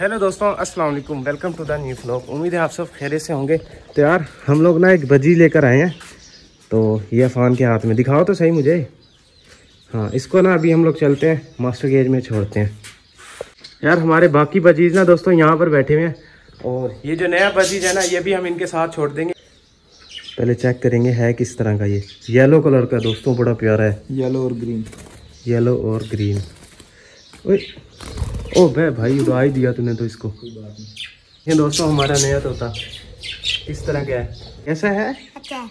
Hello दोस्तों अस्सलाम वालेकुम। Welcome to the new vlog उम्मीद है आप सब खैरे से होंगे। तो यार हम लोग ना एक बजी लेकर आए हैं। तो ये अफान के हाथ में दिखाओ तो सही मुझे। हाँ इसको ना अभी हम लोग चलते हैं मास्टर गेज में छोड़ते हैं। यार हमारे बाकी बजीज ना दोस्तों यहाँ पर बैठे हुए हैं। और ये जो नया बजीज है ना ये भी हम इनके साथ छोड़ देंगे। पहले चेक करेंगे है किस तरह का ये। येलो कलर का दोस्तों बड़ा प्यारा है। येलो और ग्रीन येलो और ग्रीन ओ बे भाई उड़ा ही दिया तूने तो इसको। ये दोस्तों हमारा नया तोता। इस तरह का है? कैसा है? अच्छा।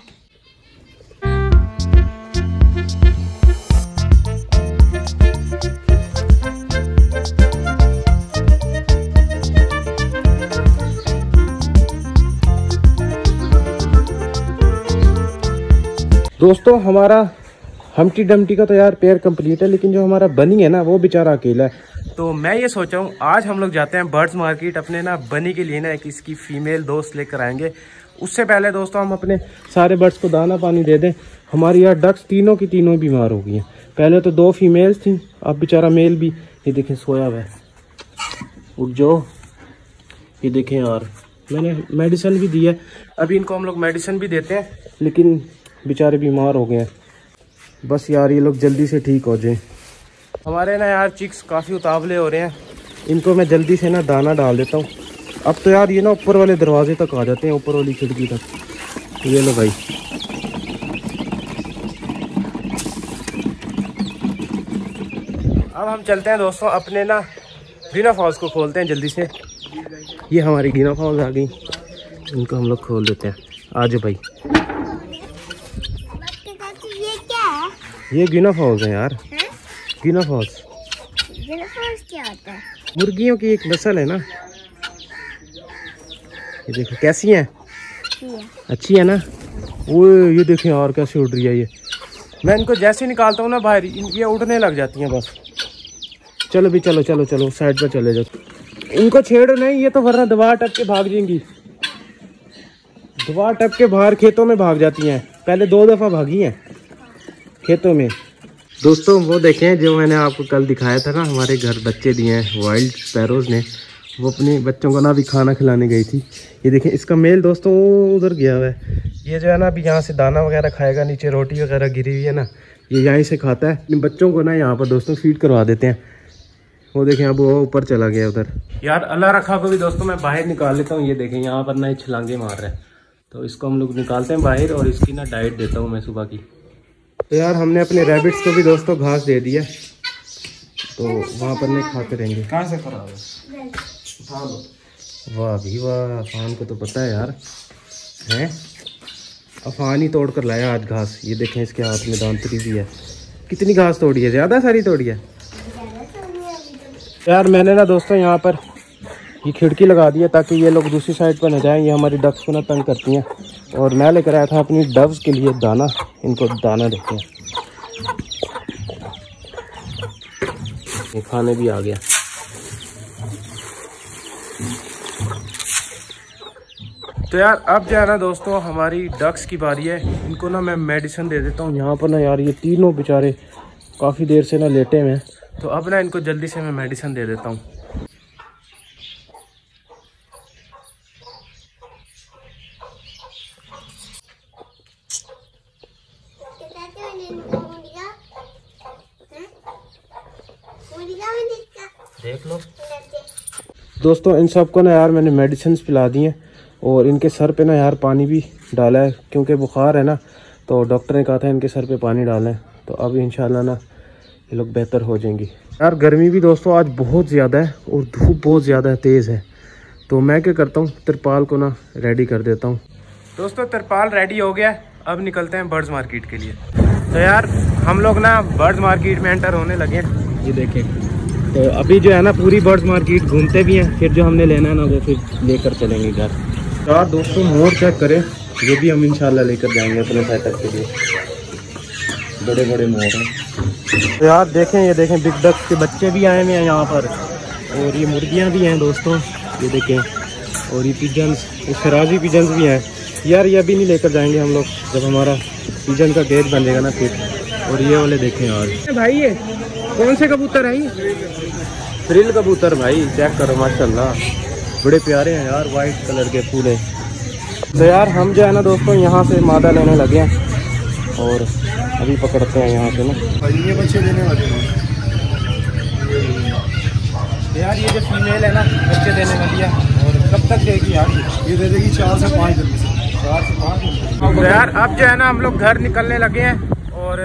दोस्तों हमारा हमटी डमटी का तो यार पेयर कंप्लीट है, लेकिन जो हमारा बनी है ना, वो बेचारा अकेला है। तो मैं ये सोचा हूँ, आज हम लोग जाते हैं बर्ड्स मार्केट अपने ना बनी के लिए ना एक इसकी फीमेल दोस्त लेकर आएँगे। उससे पहले दोस्तों हम अपने सारे बर्ड्स को दाना पानी दे दें। हमारी यार डक्स तीनों की तीनों बीमार हो गई हैं। पहले तो दो फीमेल्स थी, अब बेचारा मेल भी। ये देखें, सोया हुआ है। उठ जाओ। ये देखें यार, मैंने मेडिसिन भी दी है। अभी इनको हम लोग मेडिसिन भी देते हैं, लेकिन बेचारे बीमार हो गए हैं। बस यार ये लोग जल्दी से ठीक हो जाएँ। हमारे ना यार चिक्स काफ़ी उतावले हो रहे हैं। इनको मैं जल्दी से ना दाना डाल देता हूँ। अब तो यार ये ना ऊपर वाले दरवाजे तक आ जाते हैं ऊपर वाली खिड़की तक। ये लो भाई। अब हम चलते हैं दोस्तों अपने ना ग्रीना फॉल्स को खोलते हैं जल्दी से। ये हमारी ग्रीना फॉल्स आ गई। इनको हम लोग खोल देते हैं। आ जाओ भाई ये क्या है ये गिना फॉल्स है यार? गिना फॉल्स। क्या होता है? मुर्गियों की एक नस्ल है ना? ये देखो कैसी हैं? अच्छी है। ना? वो ये देखें और कैसे उड़ रही है ये। मैं इनको जैसे निकालता हूँ ना बाहर ये उड़ने लग जाती हैं बस। चलो भी चलो चलो चलो साइड पर चले जाओ। इनको छेड़ो नहीं ये तो वरना दवा टप के भाग जाएँगी। दवा टप के बाहर खेतों में भाग जाती हैं। पहले दो दफ़ा भागी हैं। खेतों में। दोस्तों, वो देखें जो मैंने आपको कल दिखाया था ना, हमारे घर बच्चे दिए हैं वाइल्ड स्पैरोज ने। वो अपने बच्चों को ना अभी खाना खिलाने गई थी। ये देखें, इसका मेल दोस्तों उधर गया हुआ है। ये जो है ना, अभी यहाँ से दाना वगैरह खाएगा, नीचे रोटी वगैरह गिरी हुई है ना, ये यहीं से खाता है। इन बच्चों को ना यहाँ पर दोस्तों फ़ीड करवा देते हैं। वो देखें, अब वो ऊपर चला गया उधर। यार, अल्लाह रखा को भी दोस्तों, मैं बाहर निकाल लेता हूँ। ये देखें, यहाँ पर ना ये छलांगे मार रहे हैं। तो इसको हम लोग निकालते हैं बाहर और इसकी ना डाइट देता हूँ मैं सुबह की। तो यार हमने अपने रैबिट्स को भी दोस्तों घास दे दिया। तो वहाँ पर नहीं खाते रहेंगे। कहाँ से खराब है? वाह भी वाह अफान को तो पता है यार। हैं? अफान ही तोड़ कर लाया आज घास। ये देखें इसके हाथ में दांतरी भी है। कितनी घास तोड़ी है? ज़्यादा सारी तोड़ी है। यार मैंने ना दोस्तों यहाँ पर ये खिड़की लगा दी है ताकि ये लोग दूसरी साइड पर न जाएँ। ये हमारी डक्स को ना तंग करती हैं। और मैं लेकर आया था अपनी डव्स के लिए दाना। इनको दाना देते हैं। खाने भी आ गया। तो यार, अब जो है ना दोस्तों, हमारी डक्स की बारी है। इनको ना मैं मेडिसिन दे देता हूँ। यहाँ पर ना यार, ये तीनों बेचारे काफ़ी देर से ना लेटे हुए हैं। तो अब ना इनको जल्दी से मैं मेडिसिन दे देता हूँ। देख लो। दोस्तों, इन सबको ना यार मैंने मेडिसिन पिला दी हैं और इनके सर पे ना यार पानी भी डाला है, क्योंकि बुखार है ना तो डॉक्टर ने कहा था इनके सर पे पानी डालें तो अब इंशाल्लाह ना ये लोग बेहतर हो जाएँगी। यार, गर्मी भी दोस्तों आज बहुत ज़्यादा है और धूप बहुत ज़्यादा है तेज़ है। तो मैं क्या करता हूँ, तिरपाल को ना रेडी कर देता हूँ। दोस्तों, तिरपाल रेडी हो गया अब निकलते हैं बर्ड्स मार्केट के लिए। तो यार, हम लोग ना बर्ड्स मार्केट में एंटर होने लगे ये देखें। तो अभी जो है ना, पूरी बर्ड्स मार्केट घूमते भी हैं, फिर जो हमने लेना है ना, वो फिर लेकर चलेंगे घर। तो यार दोस्तों मोर चेक करें, ये भी हम इंशाल्लाह लेकर जाएँगे अपने सेटअप के लिए। बड़े बड़े मोर हैं। तो यार देखें, ये देखें बिग डक के बच्चे भी आए हुए हैं यहाँ पर। और ये मुर्गियाँ भी हैं दोस्तों, ये देखें। और ये पिजन्स ये शराजी पिजन्स भी हैं। यार, ये अभी नहीं लेकर जाएँगे हम लोग, जब हमारा पिजन का गेट बन जाएगा ना फिर। और ये वाले देखें यार। भाई ये कौन से कबूतर है ये? फ्रिल कबूतर भाई चेक करो माशाल्लाह। बड़े प्यारे हैं यार वाइट कलर के पूरे तो यार हम जो है ना दोस्तों यहाँ से मादा लेने लगे हैं। और अभी पकड़ते हैं यहाँ से ना। ये बच्चे देने वाले हैं। यार ये जो फीमेल है ना बच्चे देने वाली है। और कब तक देगी यार? ये दे देगी चार से पाँच दिन। से तो यार अब जो है ना हम लोग घर निकलने लगे हैं और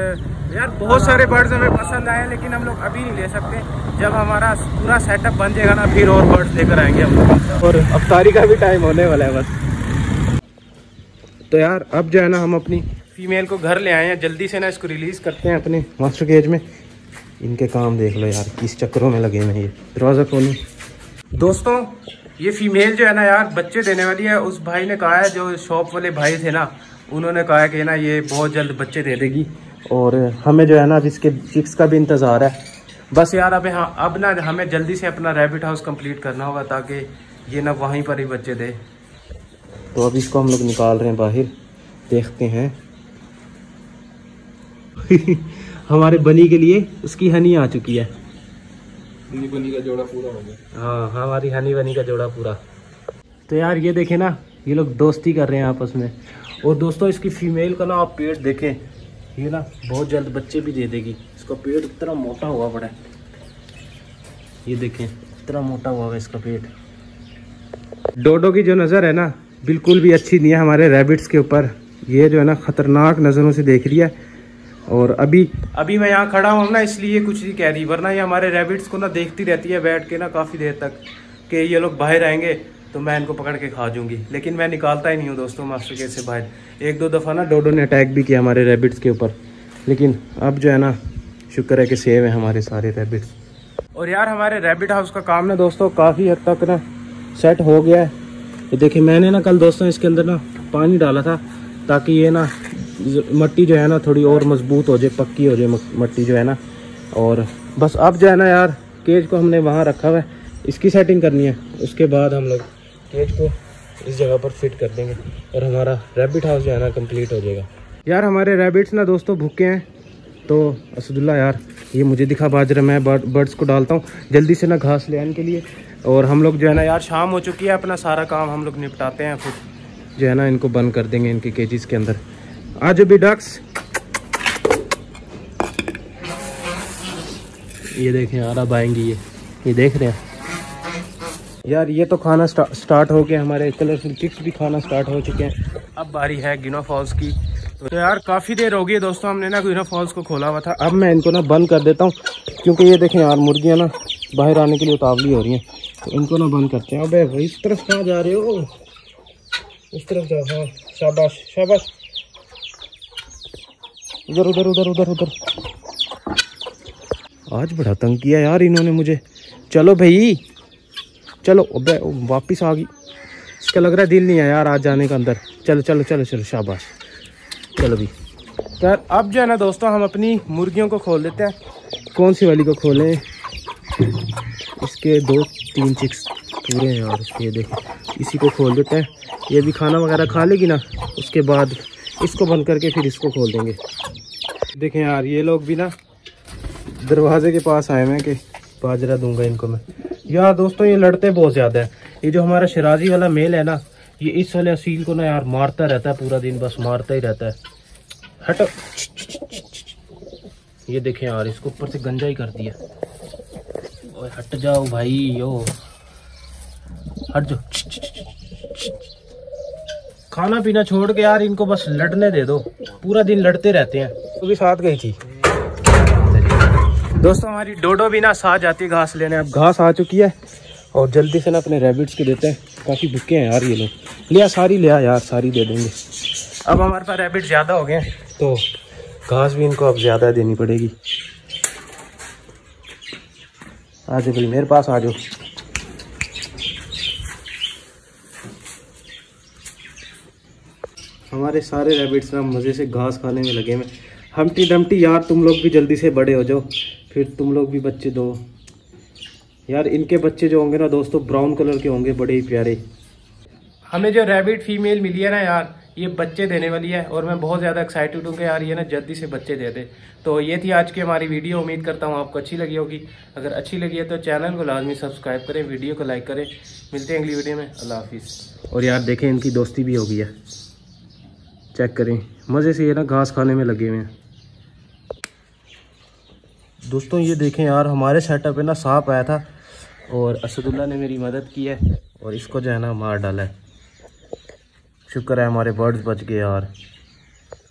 यार बहुत सारे बर्ड्स हमें पसंद आए लेकिन हम लोग अभी नहीं ले सकते। जब हमारा पूरा सेटअप बन जाएगा ना फिर और बर्ड्स लेकर आएँगे हम लोग। और अफ्तारी का भी टाइम होने वाला है बस। तो यार अब जो है ना हम अपनी फीमेल को घर ले आए हैं। जल्दी से ना इसको रिलीज़ करते हैं अपने मास्टर केज में। इनके काम देख लो यार किस चक्करों में लगे हैं ये। दरवाज़ा खोलूँ। दोस्तों ये फीमेल जो है ना यार, बच्चे देने वाली है। उस भाई ने कहा है, जो शॉप वाले भाई थे ना, उन्होंने कहा है कि ना ये बहुत जल्द बच्चे दे देगी। और हमें जो है ना अब इसके चिक्स का भी इंतज़ार है। बस यार, अब हाँ अब ना हमें जल्दी से अपना रैबिट हाउस कंप्लीट करना होगा, ताकि ये ना वहीं पर ही बच्चे दे। तो अब इसको हम लोग निकाल रहे हैं बाहर। देखते हैं। हमारे बनी के लिए उसकी हनी आ चुकी है। बनी बनी का जोड़ा पूरा हो गया। हाँ हमारी हनी बनी का जोड़ा पूरा। तो यार, ये देखें ना, ये लोग दोस्ती कर रहे हैं आपस में। और दोस्तों, इसकी फीमेल का ना आप पेट देखें, ये ना बहुत जल्द बच्चे भी दे देगी। इसका पेट इतना मोटा हुआ पड़ा है। ये देखें, इतना मोटा हुआ है इसका पेट डोडो की जो नज़र है ना, बिल्कुल भी अच्छी नहीं है हमारे रैबिट्स के ऊपर। ये जो है ना, ख़तरनाक नज़रों से देख रही है। और अभी अभी मैं यहाँ खड़ा हूँ ना, इसलिए कुछ नहीं कह रही, वरना ये हमारे रेबिट्स को ना देखती रहती है बैठ के ना काफ़ी देर तक कि ये लोग बाहर आएँगे तो मैं इनको पकड़ के खा जाऊँगी। लेकिन मैं निकालता ही नहीं हूँ दोस्तों मास्टर केस से बाहर। एक दो दफ़ा ना डोडो ने अटैक भी किया हमारे रेबिट्स के ऊपर। लेकिन अब जो है ना, शुक्र है कि सेव है हमारे सारे रेबिट्स और यार, हमारे रैबिट हाउस का काम ना दोस्तों काफ़ी हद तक ना सेट हो गया है। ये देखिए, मैंने ना कल दोस्तों इसके अंदर ना पानी डाला था ताकि ये ना मट्टी जो है ना थोड़ी और मज़बूत हो जाए, पक्की हो जाए मट्टी जो है ना। और बस अब जो है ना यार केज को हमने वहाँ रखा हुआ है। इसकी सेटिंग करनी है। उसके बाद हम लोग केज को इस जगह पर फिट कर देंगे और हमारा रैबिट हाउस जो है ना कंप्लीट हो जाएगा। यार, हमारे रैबिट्स ना दोस्तों भूखे हैं। तो असदुल्ला यार, ये मुझे दिखा बाजरा, मैं बर्ड्स को डालता हूँ। जल्दी से ना घास ले आने के लिए। और हम लोग जो है ना यार, शाम हो चुकी है, अपना सारा काम हम लोग निपटाते हैं। फिर जो है ना इनको बंद कर देंगे इनके केजीज के अंदर। आज भी डक्स। ये देखें अब आएँगी ये। ये देख रहे हैं। यार ये तो खाना स्टा, स्टार्ट हो गया हमारे कलरफुल चिक्स भी खाना स्टार्ट हो चुके हैं। अब बारी है गिनो फॉल्स की। तो यार काफ़ी देर हो गई दोस्तों हमने ना गिनो फॉल्स को खोला हुआ था। अब मैं इनको ना बंद कर देता हूँ क्योंकि ये देखें यार मुर्गियाँ ना बाहर आने के लिए उतावली हो रही हैं। तो इनको ना बंद करते हैं। अब इस तरफ़ कहाँ जा रहे हो? इस तरफ़ जाओ हाँ शाबाश शाबाश। उधर उधर उधर उधर उधर। आज बड़ा तंग किया यार इन्होंने मुझे। चलो भाई चलो अबे वापिस आ गई। इसका लग रहा है दिल नहीं है यार आज जाने का अंदर। चलो चलो चलो चलो शाबाश। चलो भी यार अब जो है ना दोस्तों हम अपनी मुर्गियों को खोल देते हैं। कौन सी वाली को खोलें? इसके दो तीन चिक्स पूरे हैं यार इसके देख। इसी को खोल देते हैं। ये भी खाना वगैरह खा लेगी ना उसके बाद इसको बंद करके फिर इसको खोल देंगे। देखें यार, ये लोग भी ना दरवाजे के पास आए हैं कि बाजरा दूँगा इनको मैं। यार दोस्तों, ये लड़ते बहुत ज़्यादा है। ये जो हमारा शराजी वाला मेल है ना, ये इस वाले असील को ना यार मारता रहता है पूरा दिन, बस मारता ही रहता है। हटो। ये देखें यार, इसको ऊपर से गंजा ही कर दिया। और हट जाओ भाई, यो। हट जाओ। खाना पीना छोड़ के यार इनको बस लड़ने दे दो। पूरा दिन लड़ते रहते हैं। भी साथ गई थी। दोस्तों, हमारी डोडो भी ना साथ जाती है घास लेने। अब घास आ चुकी है और जल्दी से ना अपने रैबिट्स के देते हैं। काफ़ी भूखे हैं यार ये लोग। लिया, सारी लिया यार, सारी दे देंगे। अब हमारे पास रैबिट ज़्यादा हो गए हैं तो घास भी इनको अब ज़्यादा देनी पड़ेगी। आ जाओ भाई, मेरे पास आ जाओ। हमारे सारे रैबिट्स ना मज़े से घास खाने में लगे हुए हमटी डमटी यार तुम लोग भी जल्दी से बड़े हो जाओ। फिर तुम लोग भी बच्चे दो। यार इनके बच्चे जो होंगे ना दोस्तों ब्राउन कलर के होंगे बड़े ही प्यारे। हमें जो रैबिट फीमेल मिली है ना यार ये बच्चे देने वाली है और मैं बहुत ज़्यादा एक्साइटेड हूँ कि यार ये ना जल्दी से बच्चे दे दे। तो ये थी आज की हमारी वीडियो उम्मीद करता हूँ आपको अच्छी लगी होगी। अगर अच्छी लगी है तो चैनल को लाजमी सब्सक्राइब करें वीडियो को लाइक करें। मिलते हैं अगली वीडियो में अल्लाह हाफिज़। और यार देखें इनकी दोस्ती भी हो गई है। चेक करें। मज़े से ये ना घास खाने में लगे हुए हैं। दोस्तों, ये देखें यार, हमारे सेटअप पे ना सांप आया था और असदुल्ला ने मेरी मदद की है और इसको जो है ना मार डाला है। शुक्र है हमारे बर्ड्स बच गए यार।